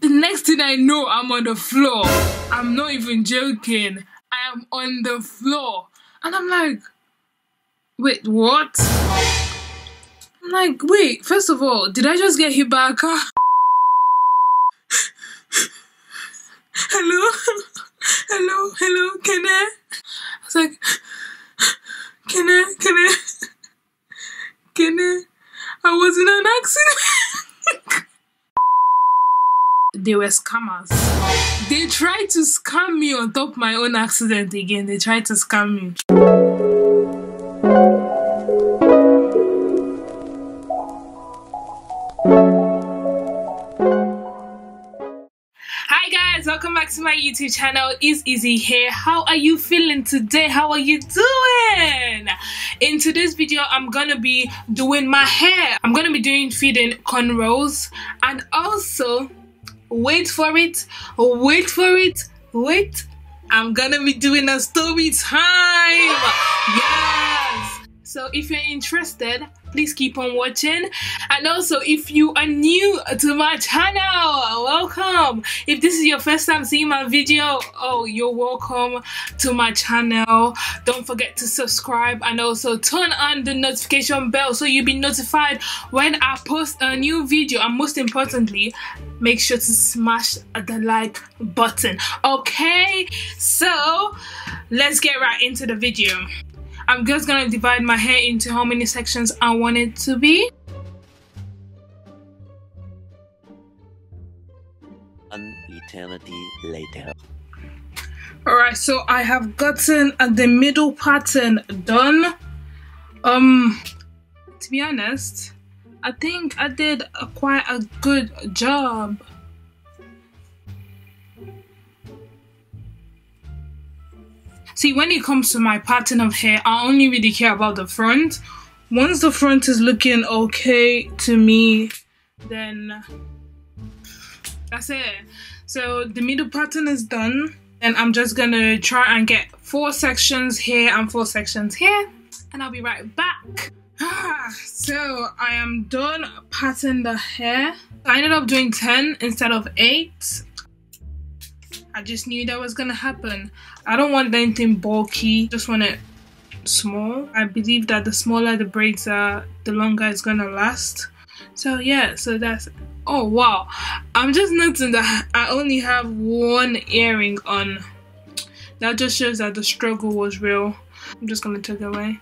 The next thing I know, I'm on the floor. I'm not even joking. I am on the floor. And I'm like, wait, what? I'm like, wait, first of all, did I just get hit by a car? hello? hello? Hello? Can I? I was like, can I? Can I? Can I? I was in an accident. They were scammers. They tried to scam me on top my own accident again. They tried to scam me. Hi guys, welcome back to my YouTube channel. It's Izzy here. How are you feeling today? How are you doing? In today's video, I'm gonna be doing my hair. I'm gonna be doing feed-in cornrows and also wait for it, wait for it, wait. I'm gonna be doing a story time. Yes. So if you're interested, please keep on watching. And also, if you are new to my channel, welcome. If this is your first time seeing my video, oh, you're welcome to my channel. Don't forget to subscribe and also turn on the notification bell so you'll be notified when I post a new video. And most importantly, make sure to smash the like button. Okay, so let's get right into the video. I'm just gonna divide my hair into how many sections I want it to be. An eternity later. Alright, so I have gotten the middle pattern done. Um, to be honest, I think I did a, quite a good job. See, when it comes to my pattern of hair, I only really care about the front. Once the front is looking okay to me, then that's it. So the middle pattern is done. And I'm just gonna try and get four sections here and four sections here. And I'll be right back. Ah, so I am done patting the hair. I ended up doing 10 instead of 8. I just knew that was gonna happen. I don't want anything bulky, just want it small. I believe that the smaller the braids are, the longer it's gonna last. So yeah, so that's oh wow. I'm just noticing that I only have one earring on. That just shows that the struggle was real. I'm just gonna take it away.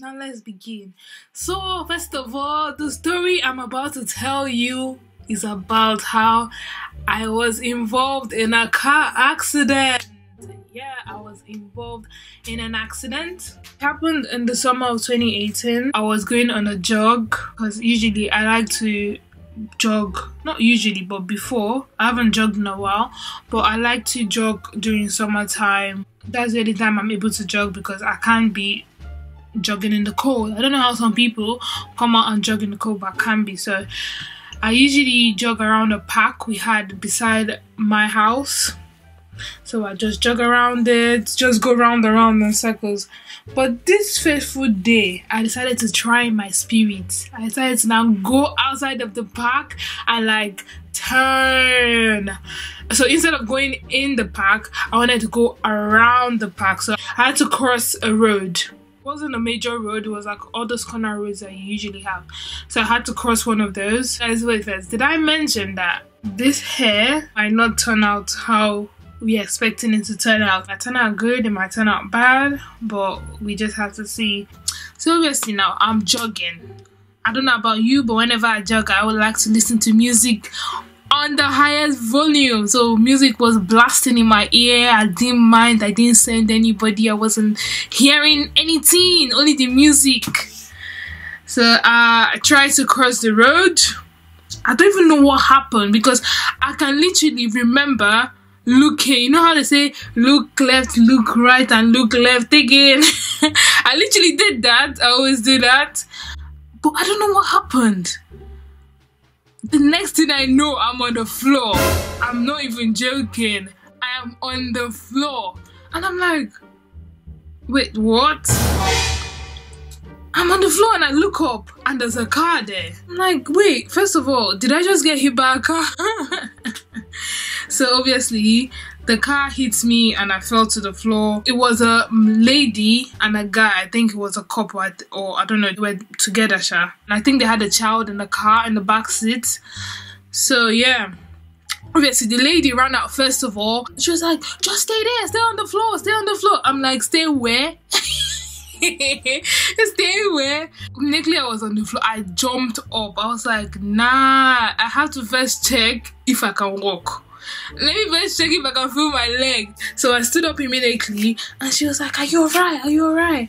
Now let's begin. So, first of all, the story I'm about to tell you is about how I was involved in a car accident. Yeah, I was involved in an accident. It happened in the summer of 2018. I was going on a jog because usually I like to jog not usually but before i haven't jogged in a while but i like to jog during summertime that's the only time i'm able to jog because i can't be jogging in the cold. I don't know how some people come out and jog in the cold, but can be. So I usually jog around a park we had beside my house. So I just jog around it, just go round and round in circles. But this fateful day, I decided to try my spirit. I decided to now go outside of the park and like turn. So instead of going in the park, I wanted to go around the park. So I had to cross a road wasn't a major road, it was like all those corner roads that you usually have. So I had to cross one of those. Guys, wait first, did I mention that this hair might not turn out how we expecting it to turn out? It might turn out good, it might turn out bad, but we just have to see. So obviously now I'm jogging. I don't know about you, but whenever I jog, I would like to listen to music on the highest volume. So music was blasting in my ear. I didn't mind. I didn't send anybody. I wasn't hearing anything. Only the music. So uh, I tried to cross the road. I don't even know what happened because I can literally remember looking. You know how they say look left, look right, and look left again. I literally did that. I always do that. But I don't know what happened the next thing I know, I'm on the floor. I'm not even joking. I am on the floor. And I'm like, Wait, what? I'm on the floor and I look up and there's a car there. I'm like, wait, first of all, did I just get hit by a car? so obviously, the car hit me and I fell to the floor. It was a lady and a guy. I think it was a couple or I don't know. They were together, Sha. And I think they had a child in the car in the back seat. So yeah. Obviously, the lady ran out first of all. She was like, just stay there, stay on the floor, stay on the floor. I'm like, stay where? stay where? Immediately I was on the floor. I jumped up. I was like, nah, I have to first check if I can walk. Let me first check if I can feel my leg. So I stood up immediately and she was like, Are you alright? Are you alright?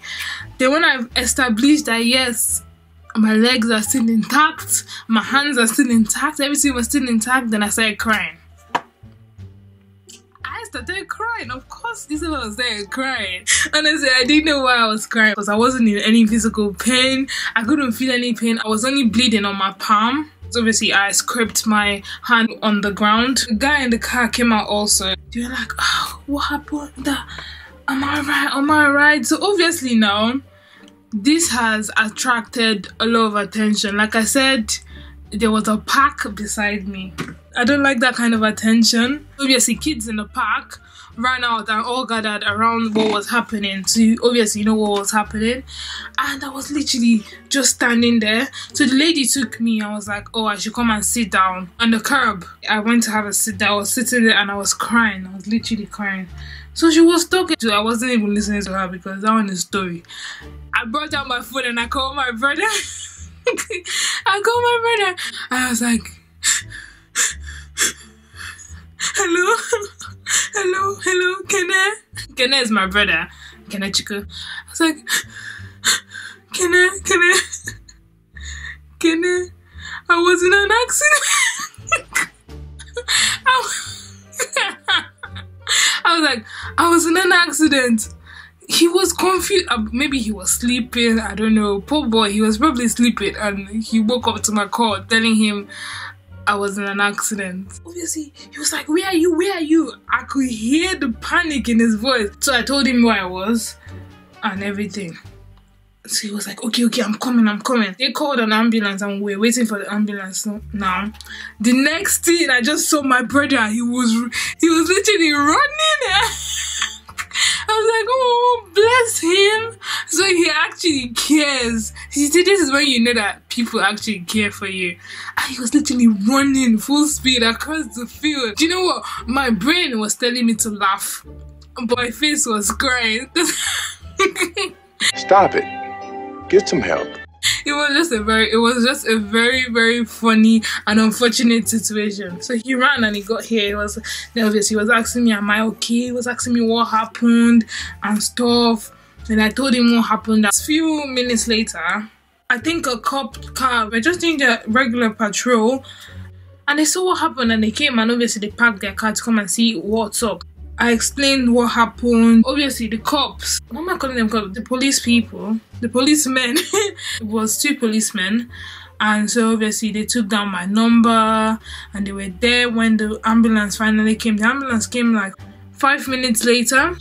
Then when I established that yes, my legs are still intact, my hands are still intact, everything was still intact, then I started crying. I started crying. Of course, this was there crying. Honestly, I didn't know why I was crying because I wasn't in any physical pain. I couldn't feel any pain. I was only bleeding on my palm. Obviously, I scraped my hand on the ground. The guy in the car came out also. They were like, oh, what happened? Am I right? Am I right? So obviously now, this has attracted a lot of attention. Like I said, there was a park beside me. I don't like that kind of attention. Obviously, kids in the park ran out and all gathered around what was happening to obviously know what was happening. And I was literally just standing there. So the lady took me. I was like, oh, I should come and sit down on the curb. I went to have a sit down. I was sitting there and I was crying. I was literally crying. So she was talking to I wasn't even listening to her because that one is story. I brought out my phone and I called my brother. I called my brother. I was like, hello, hello, hello, Kene. Kene is my brother. Kene Chiku. I was like, Kene, Kene, Kene. I was in an accident. I, I was like, I was in an accident he was confused. Uh, maybe he was sleeping. I don't know. Poor boy, he was probably sleeping, and he woke up to my call telling him I was in an accident. Obviously, he was like, "Where are you? Where are you?" I could hear the panic in his voice. So I told him where I was and everything. So he was like, okay, okay, I'm coming, I'm coming. They called an ambulance and we are waiting for the ambulance now. The next thing I just saw my brother, he was he was literally running. I was like, oh, bless him. So he actually cares. You see, this is when you know that people actually care for you. And he was literally running full speed across the field. Do you know what? My brain was telling me to laugh, but my face was crying. Stop it. Get some help it was just a very it was just a very very funny and unfortunate situation. So he ran and he got here. He was nervous he was asking me am i okay? He was asking me what happened and stuff. And i told him what happened. A few minutes later i think a cop car we're just doing the regular patrol and they saw what happened and they came and obviously they parked their car to come and see what's up I explained what happened. Obviously, the cops, what am I calling them cops? The police people, the policemen, it was two policemen. And so obviously they took down my number and they were there when the ambulance finally came. The ambulance came like five minutes later.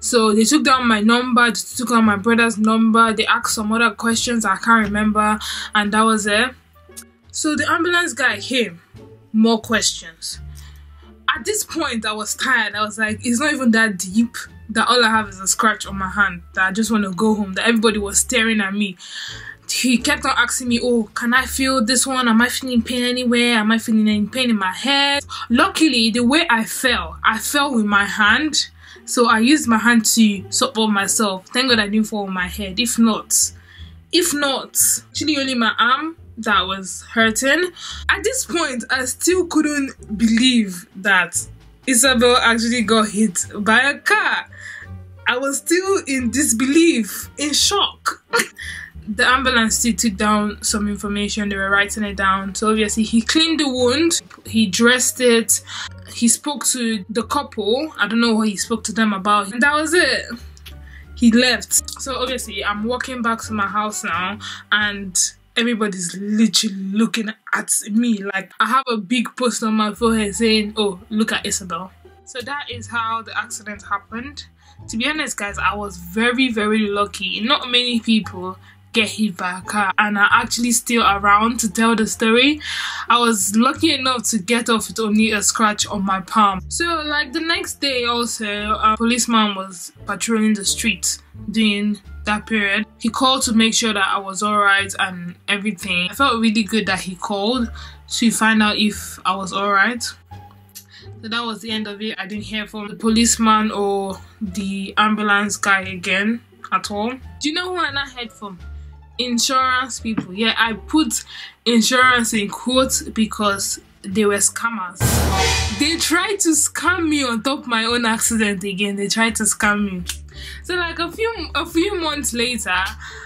So they took down my number, they took down my brother's number, they asked some other questions I can't remember, and that was it. So the ambulance guy came, more questions at this point, I was tired. I was like, it's not even that deep. That all I have is a scratch on my hand. That I just want to go home. That everybody was staring at me. He kept on asking me, "Oh, can I feel this one? Am I feeling pain anywhere? Am I feeling any pain in my head?" Luckily, the way I fell, I fell with my hand. So I used my hand to support myself. Thank God I didn't fall on my head. If not, if not, actually only my arm that was hurting. At this point, I still couldn't believe that Isabel actually got hit by a car. I was still in disbelief, in shock. the ambulance still took down some information, they were writing it down. So obviously, he cleaned the wound, he dressed it, he spoke to the couple. I don't know what he spoke to them about, and that was it. He left. So obviously, I'm walking back to my house now, and everybody's literally looking at me like I have a big post on my forehead saying, Oh, look at Isabel. So that is how the accident happened. To be honest, guys, I was very, very lucky. Not many people get hit by a car and are actually still around to tell the story. I was lucky enough to get off with only a scratch on my palm. So, like the next day, also, a policeman was patrolling the streets during that period. He called to make sure that I was alright and everything. I felt really good that he called to find out if I was alright. So that was the end of it. I didn't hear from the policeman or the ambulance guy again at all. Do you know who I not heard from? insurance people. Yeah, I put insurance in quotes because they were scammers. They tried to scam me on top of my own accident again. They tried to scam me. So like a few a few months later,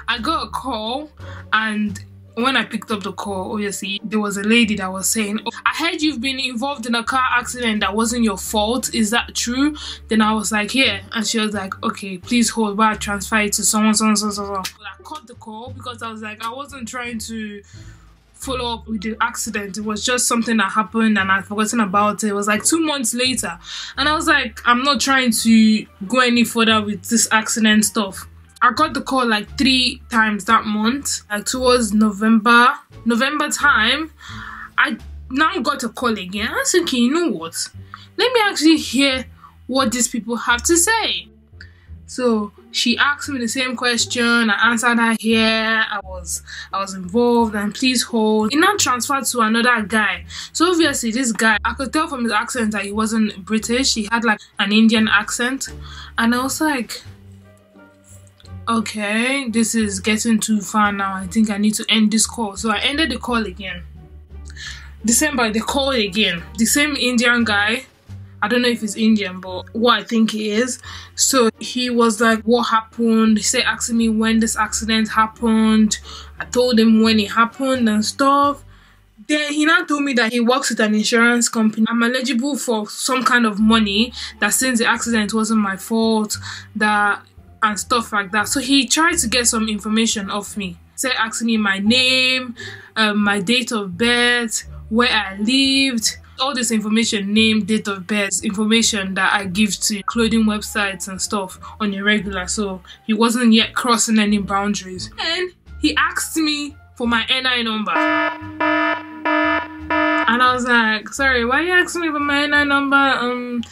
I got a call and when I picked up the call, obviously, there was a lady that was saying, oh, I heard you've been involved in a car accident that wasn't your fault. Is that true? Then I was like, Yeah. And she was like, Okay, please hold while I transfer it to someone, someone, someone, someone. But I cut the call because I was like, I wasn't trying to follow up with the accident. It was just something that happened and I'd forgotten about it. It was like two months later. And I was like, I'm not trying to go any further with this accident stuff. I got the call like three times that month, like towards November, November time. I now got a call again. I was thinking, you know what? Let me actually hear what these people have to say. So she asked me the same question. I answered her here. I was I was involved and please hold. It now transferred to another guy. So obviously this guy, I could tell from his accent that he wasn't British. He had like an Indian accent, and I was like, okay, this is getting too far now. I think I need to end this call. So I ended the call again. December, they called again. The same Indian guy. I don't know if he's Indian, but what I think he is. So he was like, What happened? He said, asking me when this accident happened. I told him when it happened and stuff. Then he now told me that he works with an insurance company. I'm eligible for some kind of money that since the accident wasn't my fault, that and stuff like that. So he tried to get some information off me. Said asking me my name, um, my date of birth, where I lived, all this information, name, date of birth, information that I give to clothing websites and stuff on a regular. So he wasn't yet crossing any boundaries. And he asked me for my NI number. And I was like, sorry, why are you asking me for my NI number? Um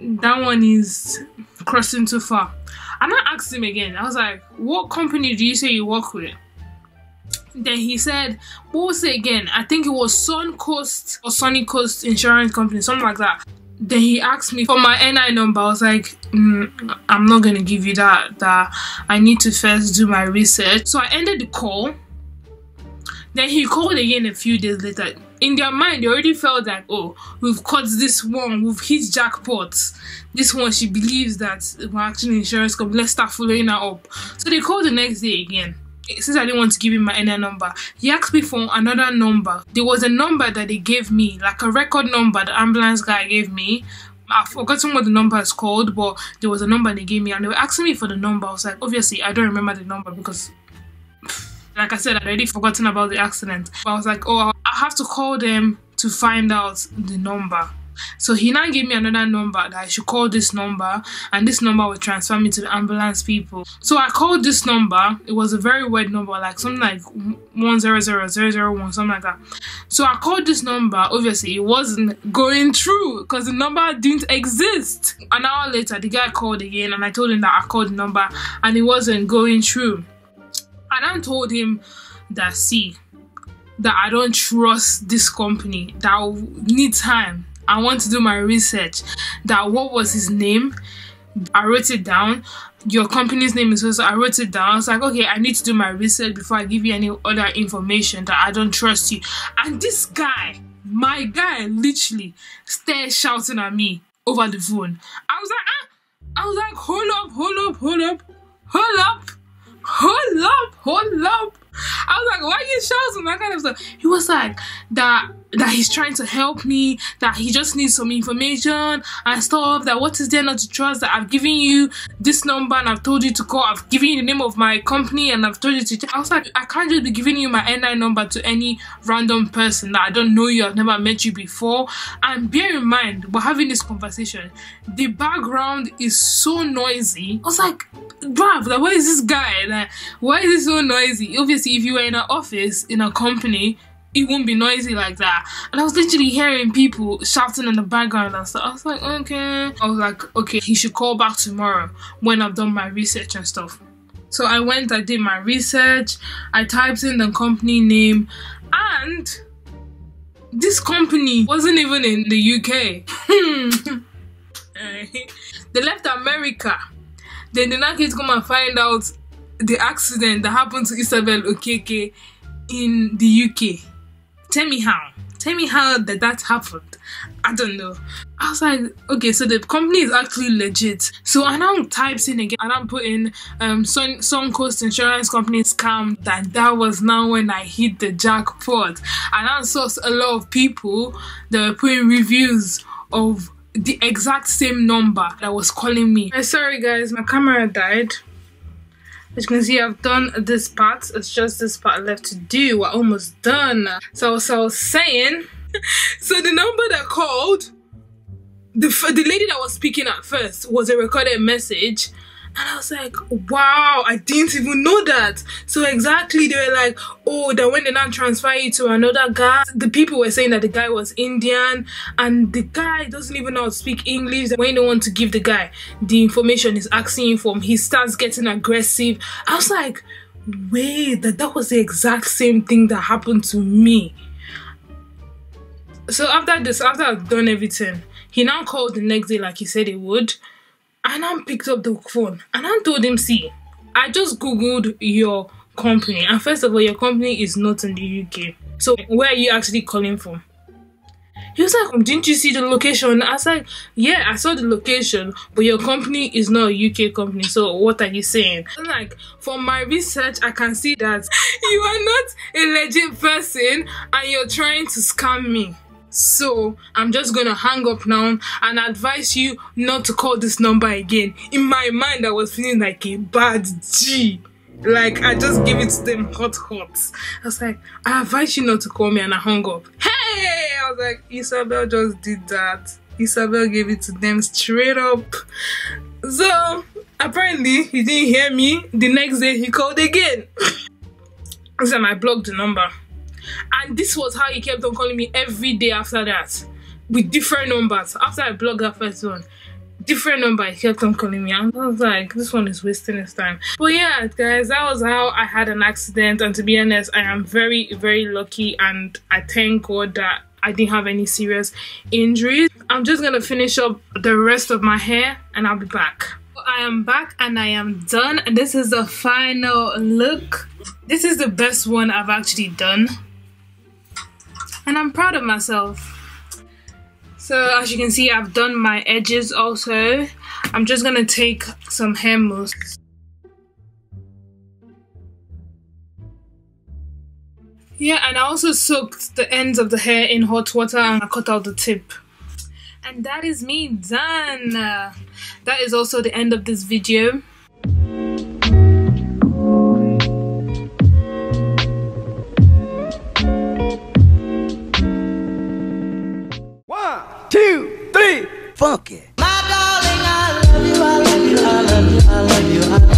that one is crossing too far. And I asked him again, I was like, what company do you say you work with? Then he said, what was it again? I think it was Suncoast or Sunny Coast Insurance Company, something like that. Then he asked me for my NI number. I was like, mm, I'm not gonna give you that. That I need to first do my research. So I ended the call. Then he called again a few days later. In their mind, they already felt like, oh, we've caught this one, we've hit jackpot. This one, she believes that we're actually insurance company. Let's start following her up. So they called the next day again since I didn't want to give him my NI number, he asked me for another number. There was a number that they gave me, like a record number the ambulance guy gave me. I've forgotten what the number is called, but there was a number they gave me and they were asking me for the number. I was like, obviously, I don't remember the number because, like I said, I'd already forgotten about the accident. But I was like, oh, I have to call them to find out the number. So he now gave me another number that I should call this number, and this number would transfer me to the ambulance people. So I called this number. It was a very weird number, like something like one zero zero zero zero one, something like that. So I called this number. Obviously, it wasn't going through because the number didn't exist. An hour later, the guy called again, and I told him that I called the number, and it wasn't going through. And I told him that see that I don't trust this company. That I need time I want to do my research. That what was his name? I wrote it down. Your company's name is also I wrote it down. I was like, okay, I need to do my research before I give you any other information that I don't trust you. And this guy, my guy, literally started shouting at me over the phone. I was like, ah! I was like, hold up, hold up, hold up, hold up, hold up, hold up. I was like, why are you shouting that kind of stuff? He was like, that that he's trying to help me, that he just needs some information and stuff, that what is there not to trust, that I've given you this number and I've told you to call, I've given you the name of my company and I've told you to I was like, I can't just be giving you my NI number to any random person that I don't know you, I've never met you before. And bear in mind, we're having this conversation, the background is so noisy. I was like, bruv, like, what is this guy? Like, why is it so noisy? Obviously, if you were in an office, in a company, it won't be noisy like that. And I was literally hearing people shouting in the background and stuff. I was like, okay. I was like, okay, he should call back tomorrow when I've done my research and stuff. So I went, I did my research, I typed in the company name, and this company wasn't even in the UK. Eh. they left America. Then the to come and find out the accident that happened to Isabel Okeke in the UK. Tell me how. Tell me how that that happened. I don't know. I was like, okay, so the company is actually legit. So I now typed in again, and I'm putting um Sun Suncoast Insurance Company scam. That that was now when I hit the jackpot, and I saw a lot of people that were putting reviews of the exact same number that was calling me. I sorry guys, my camera died. As you can see, I've done this part. It's just this part left to do. We're almost done. So, so saying, so the number that called, the, the lady that was speaking at first was a recorded message and I was like, wow, I didn't even know that. So exactly, they were like, oh, that when they now transfer you to another guy, the people were saying that the guy was Indian and the guy doesn't even know how to speak English. When they want to give the guy the information he's asking for, he starts getting aggressive. I was like, wait, that that was the exact same thing that happened to me. So after this, after I've done everything, he now called the next day like he said he would and I picked up the phone and I told him, see, I just googled your company and first of all your company is not in the UK. So where are you actually calling from? He was like, didn't you see the location? I was like, yeah, I saw the location, but your company is not a UK company, so what are you saying? I'm like, from my research, I can see that you are not a legit person and you're trying to scam me. So I'm just gonna hang up now and advise you not to call this number again. In my mind, I was feeling like a bad G. Like I just gave it to them hot hot. I was like, I advise you not to call me and I hung up. Hey! I was like, Isabel just did that. Isabel gave it to them straight up. So apparently he didn't hear me. The next day he called again. so I blocked the number. And this was how he kept on calling me every day after that with different numbers. After I blocked that first one, different number he kept on calling me. I was like, this one is wasting his time. But yeah, guys, that was how I had an accident. And to be honest, I am very, very lucky and I thank God that I didn't have any serious injuries. I'm just gonna finish up the rest of my hair and I'll be back. I am back and I am done. This is the final look. This is the best one I've actually done and I'm proud of myself. So as you can see, I've done my edges also. I'm just gonna take some hair mousse. Yeah, and I also soaked the ends of the hair in hot water and I cut out the tip. And that is me done. That is also the end of this video. Two, three, funky. My darling, I love you, I love you, I love you, I love you. I love you.